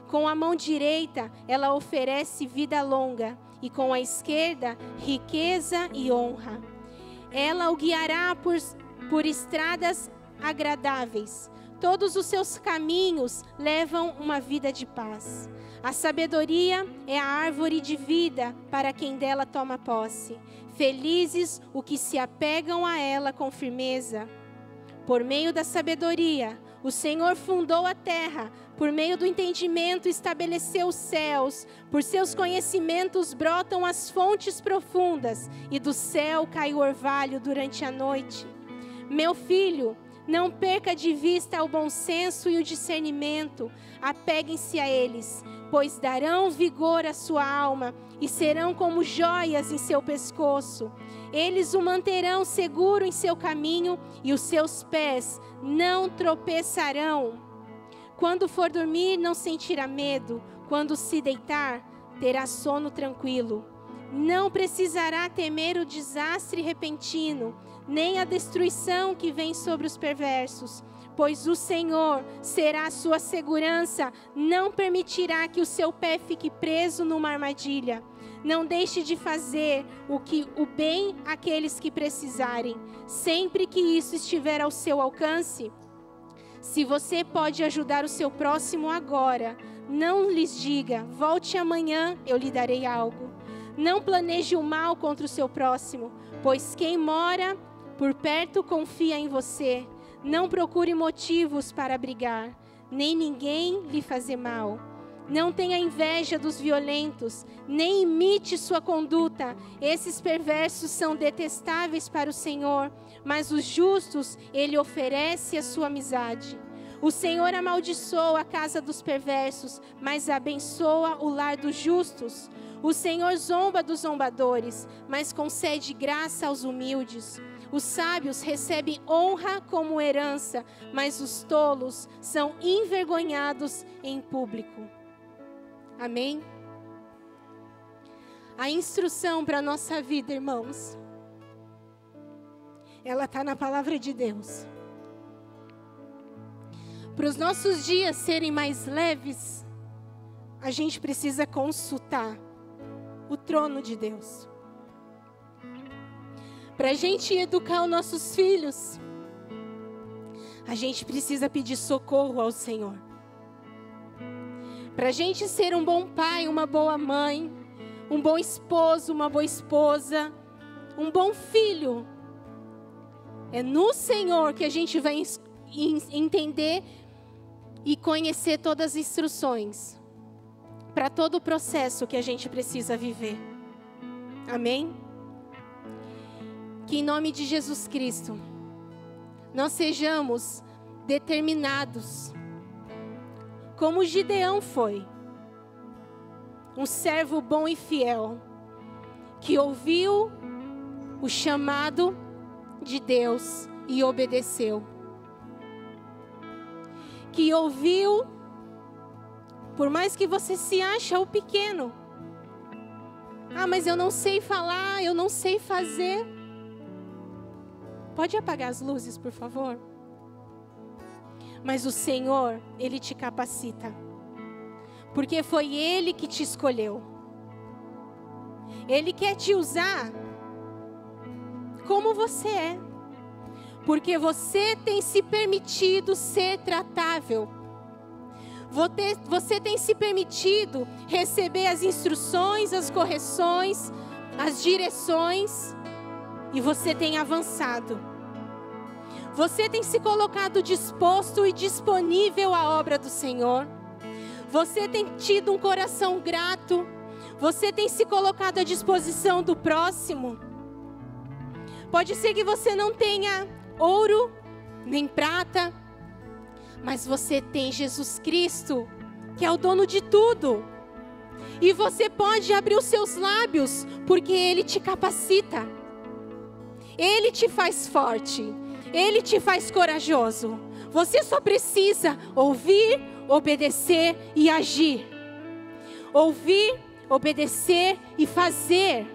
Com a mão direita, ela oferece vida longa, e com a esquerda, riqueza e honra. Ela o guiará por, por estradas agradáveis. Todos os seus caminhos levam uma vida de paz. A sabedoria é a árvore de vida para quem dela toma posse. Felizes os que se apegam a ela com firmeza. Por meio da sabedoria, o Senhor fundou a terra, por meio do entendimento estabeleceu os céus, por seus conhecimentos brotam as fontes profundas, e do céu cai o orvalho durante a noite. Meu filho, não perca de vista o bom senso e o discernimento. Apeguem-se a eles, pois darão vigor à sua alma e serão como joias em seu pescoço. Eles o manterão seguro em seu caminho e os seus pés não tropeçarão. Quando for dormir, não sentirá medo. Quando se deitar, terá sono tranquilo. Não precisará temer o desastre repentino nem a destruição que vem sobre os perversos, pois o Senhor será a sua segurança, não permitirá que o seu pé fique preso numa armadilha. Não deixe de fazer o que o bem àqueles que precisarem, sempre que isso estiver ao seu alcance. Se você pode ajudar o seu próximo agora, não lhes diga: volte amanhã, eu lhe darei algo. Não planeje o mal contra o seu próximo, pois quem mora por perto confia em você. Não procure motivos para brigar, nem ninguém lhe fazer mal. Não tenha inveja dos violentos, nem imite sua conduta. Esses perversos são detestáveis para o Senhor, mas os justos ele oferece a sua amizade. O Senhor amaldiçoa a casa dos perversos, mas abençoa o lar dos justos. O Senhor zomba dos zombadores, mas concede graça aos humildes. Os sábios recebem honra como herança, mas os tolos são envergonhados em público. Amém? A instrução para a nossa vida, irmãos, ela está na palavra de Deus. Para os nossos dias serem mais leves, a gente precisa consultar o trono de Deus. Para a gente educar os nossos filhos, a gente precisa pedir socorro ao Senhor. Para a gente ser um bom pai, uma boa mãe, um bom esposo, uma boa esposa, um bom filho, é no Senhor que a gente vai entender e conhecer todas as instruções para todo o processo que a gente precisa viver. Amém? Que em nome de Jesus Cristo, nós sejamos determinados como Gideão foi, um servo bom e fiel, que ouviu o chamado de Deus e obedeceu. Que ouviu, por mais que você se ache o pequeno, ah, mas eu não sei falar, eu não sei fazer. Pode apagar as luzes, por favor? mas o Senhor, Ele te capacita, porque foi Ele que te escolheu. Ele quer te usar como você é, porque você tem se permitido ser tratável. Você tem se permitido receber as instruções, as correções, as direções, e você tem avançado. Você tem se colocado disposto e disponível à obra do Senhor. Você tem tido um coração grato. Você tem se colocado à disposição do próximo. Pode ser que você não tenha ouro nem prata, mas você tem Jesus Cristo, que é o dono de tudo. E você pode abrir os seus lábios, porque Ele te capacita, Ele te faz forte. Ele te faz corajoso. Você só precisa ouvir, obedecer e agir. Ouvir, obedecer e fazer.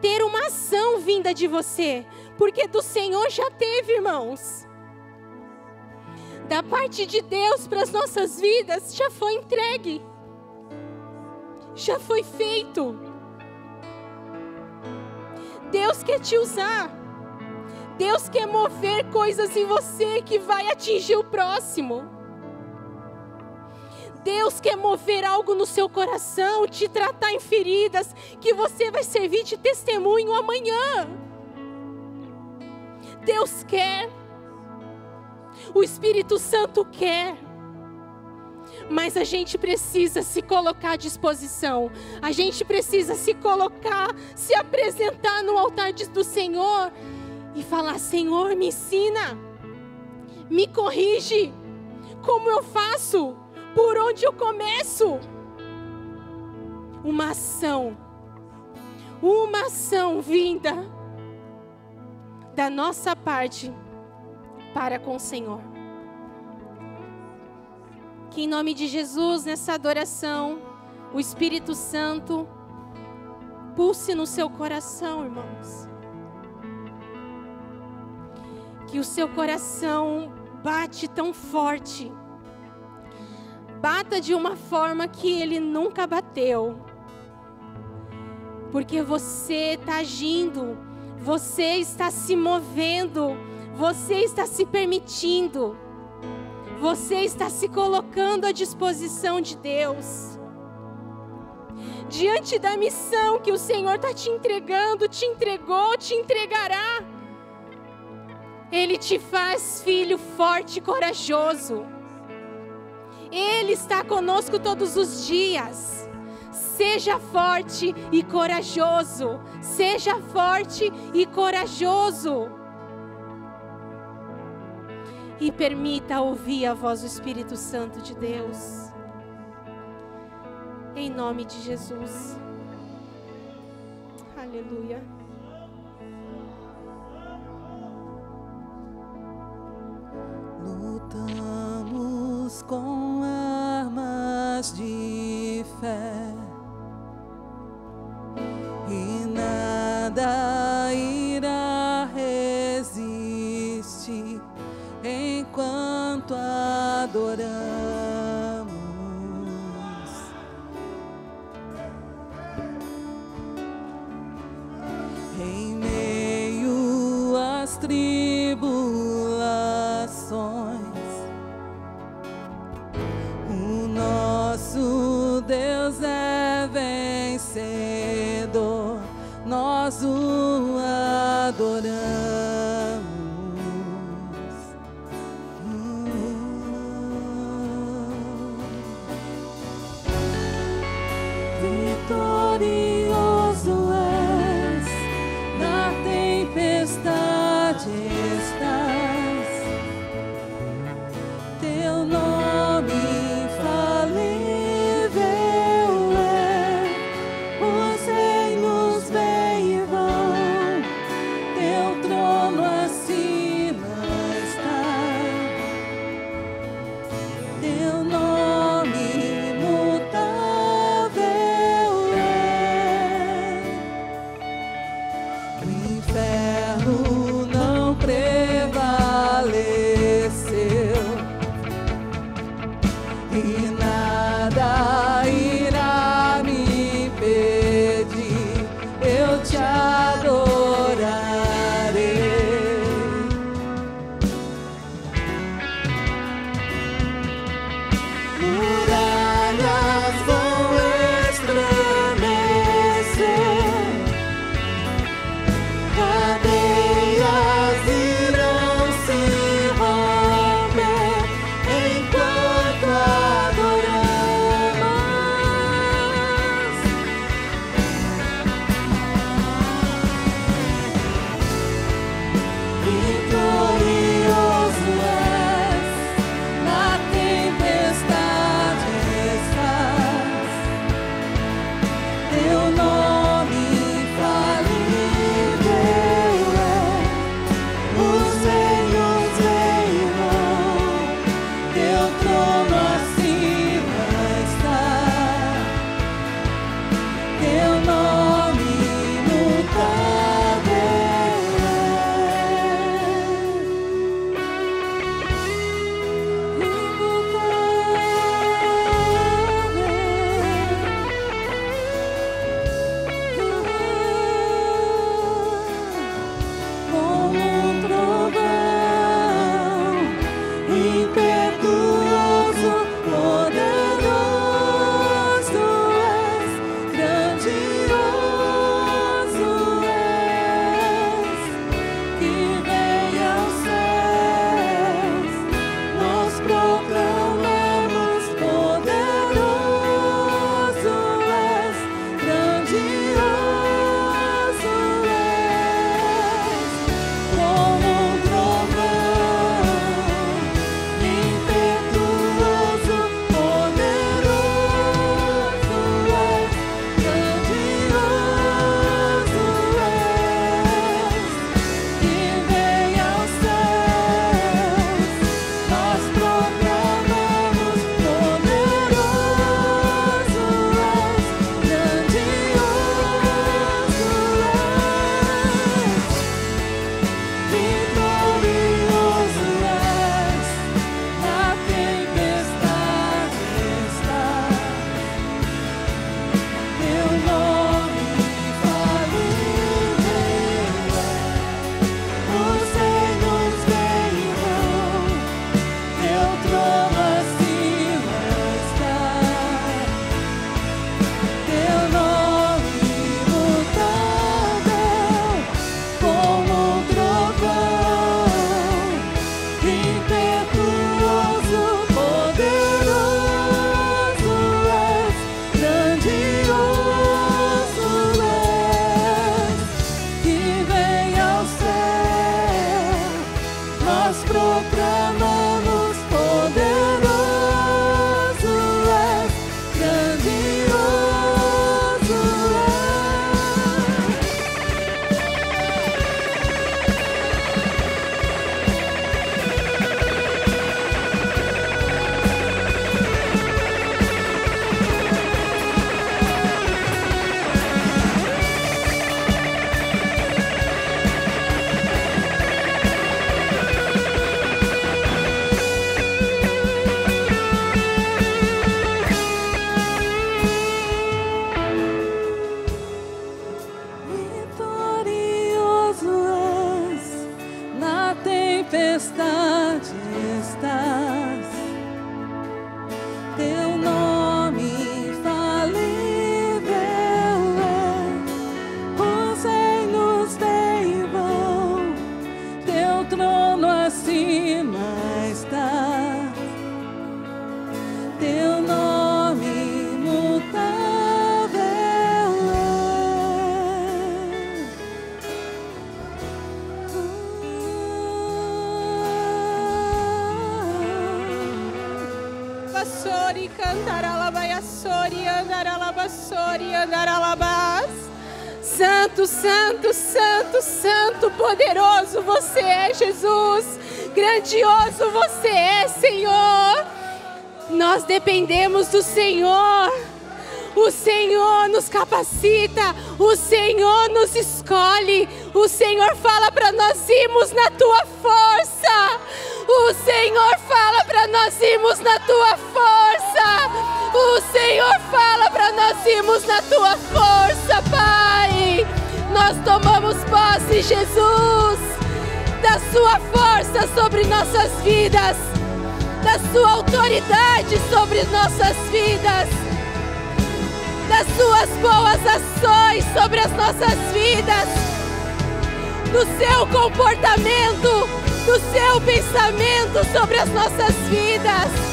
Ter uma ação vinda de você. Porque do Senhor já teve, irmãos. Da parte de Deus para as nossas vidas já foi entregue. Já foi feito. Deus quer te usar. Deus quer mover coisas em você que vai atingir o próximo. Deus quer mover algo no seu coração, te tratar em feridas, que você vai servir de testemunho amanhã. Deus quer, o Espírito Santo quer, mas a gente precisa se colocar à disposição, a gente precisa se colocar, se apresentar no altar do Senhor e falar: Senhor, me ensina, me corrige, como eu faço, por onde eu começo. Uma ação, uma ação vinda da nossa parte para com o Senhor. Que em nome de Jesus, nessa adoração, o Espírito Santo pulse no seu coração, irmãos que o seu coração bate tão forte. Bata de uma forma que ele nunca bateu. Porque você está agindo, você está se movendo, você está se permitindo, você está se colocando à disposição de Deus. Diante da missão que o Senhor está te entregando, te entregou, te entregará. Ele te faz filho forte e corajoso. Ele está conosco todos os dias. Seja forte e corajoso. Seja forte e corajoso. E permita ouvir a voz do Espírito Santo de Deus. Em nome de Jesus. Aleluia. Lutamos com armas de fé Santo, santo, santo, santo, poderoso você é, Jesus. Grandioso você é, Senhor. Nós dependemos do Senhor. O Senhor nos capacita, o Senhor nos escolhe, o Senhor fala para nós irmos na tua força. O Senhor fala para nós irmos na tua força. O Senhor fala para nós irmos na tua força, Pai. Nós tomamos posse, Jesus, da sua força sobre nossas vidas, da sua autoridade sobre nossas vidas das suas boas ações sobre as nossas vidas, do seu comportamento, do seu pensamento sobre as nossas vidas.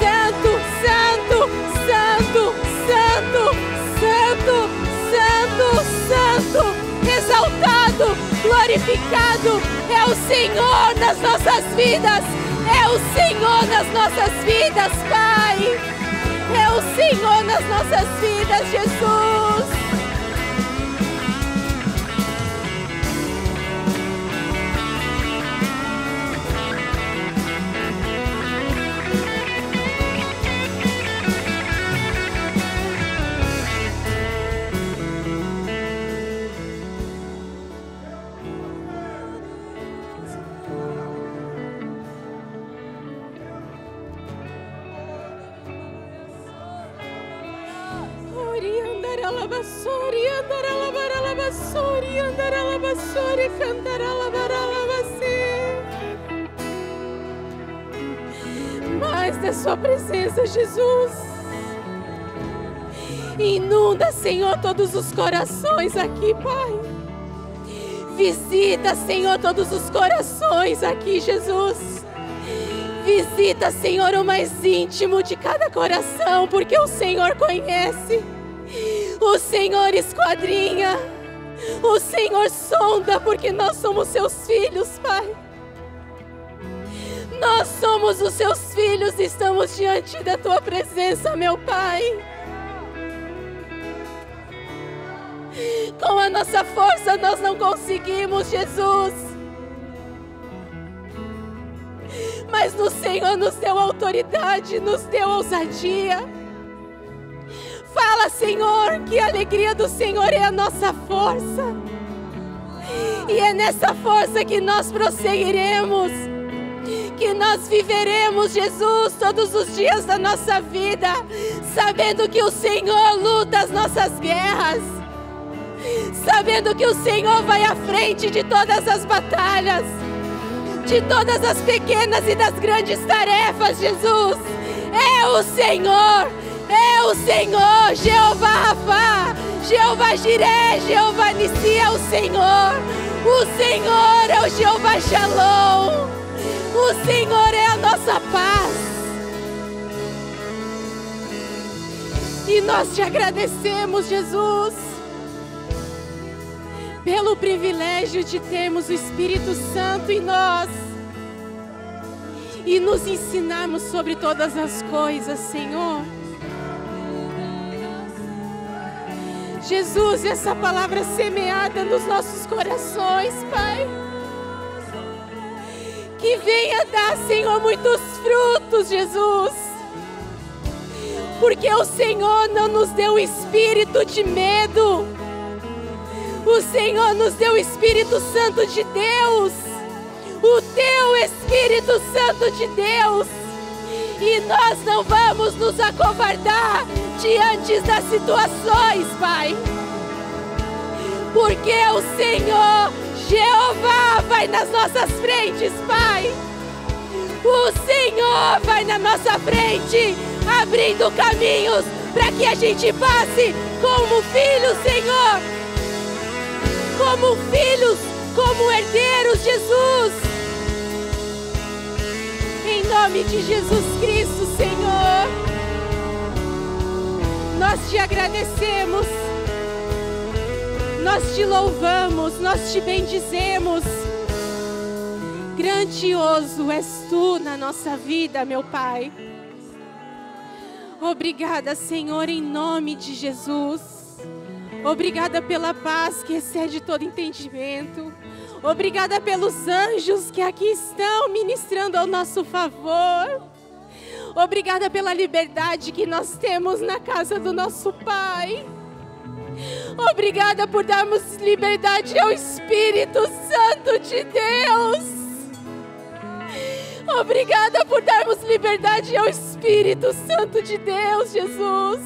Santo, santo, santo, santo, santo, santo, santo, exaltado, glorificado é o Senhor nas nossas vidas, é o Senhor nas nossas vidas, Pai, é o Senhor nas nossas vidas, Jesus. Jesus. Inunda, Senhor, todos os corações aqui, Pai. Visita, Senhor, todos os corações aqui, Jesus. Visita, Senhor, o mais íntimo de cada coração, porque o Senhor conhece. O Senhor esquadrinha. O Senhor sonda, porque nós somos seus filhos, Pai. Nós somos os seus filhos e estamos diante da tua presença, meu Pai. Com a nossa força nós não conseguimos, Jesus. Mas no Senhor nos deu autoridade, nos deu ousadia. Fala, Senhor, que a alegria do Senhor é a nossa força. E é nessa força que nós prosseguiremos, que nós viveremos, Jesus, todos os dias da nossa vida, sabendo que o Senhor luta as nossas guerras, sabendo que o Senhor vai à frente de todas as batalhas de todas as pequenas e das grandes tarefas, Jesus. É o Senhor, é o Senhor, Jeová Rafa, Jeová Jiré, Jeová Nissi é o Senhor. O Senhor é o Jeová Shalom. O Senhor é a nossa paz. E nós te agradecemos, Jesus pelo privilégio de termos o Espírito Santo em nós e nos ensinarmos sobre todas as coisas, Senhor. Jesus, essa palavra semeada nos nossos corações, Pai. Que venha dar, Senhor, muitos frutos, Jesus. Porque o Senhor não nos deu espírito de medo o Senhor nos deu o Espírito Santo de Deus, o teu Espírito Santo de Deus. E nós não vamos nos acovardar diante das situações, Pai. Porque o Senhor, Jeová, vai nas nossas frentes, Pai. O Senhor vai na nossa frente, abrindo caminhos para que a gente passe como filho, Senhor como filhos, como herdeiros, Jesus. Em nome de Jesus Cristo, Senhor, nós te agradecemos, Nós te louvamos, nós te bendizemos. Grandioso és tu na nossa vida, meu Pai. Obrigada, Senhor, em nome de Jesus. Obrigada pela paz que excede todo entendimento. Obrigada pelos anjos que aqui estão ministrando ao nosso favor. Obrigada pela liberdade que nós temos na casa do nosso Pai. Obrigada por darmos liberdade ao Espírito Santo de Deus. Obrigada por darmos liberdade ao Espírito Santo de Deus, Jesus.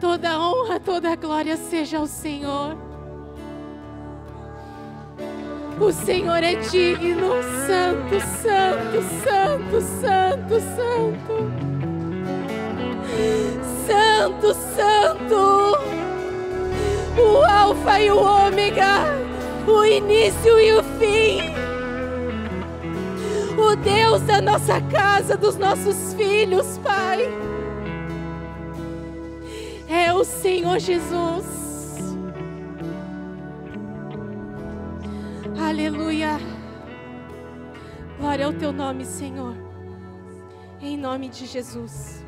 Toda honra, toda glória seja ao Senhor. O Senhor é digno, santo, santo, santo, santo, santo. Santo, santo. O Alfa e o Ômega, o início e o fim. O Deus da nossa casa, dos nossos filhos, Pai. É o Senhor Jesus. Aleluia. Glória ao teu nome, Senhor. Em nome de Jesus.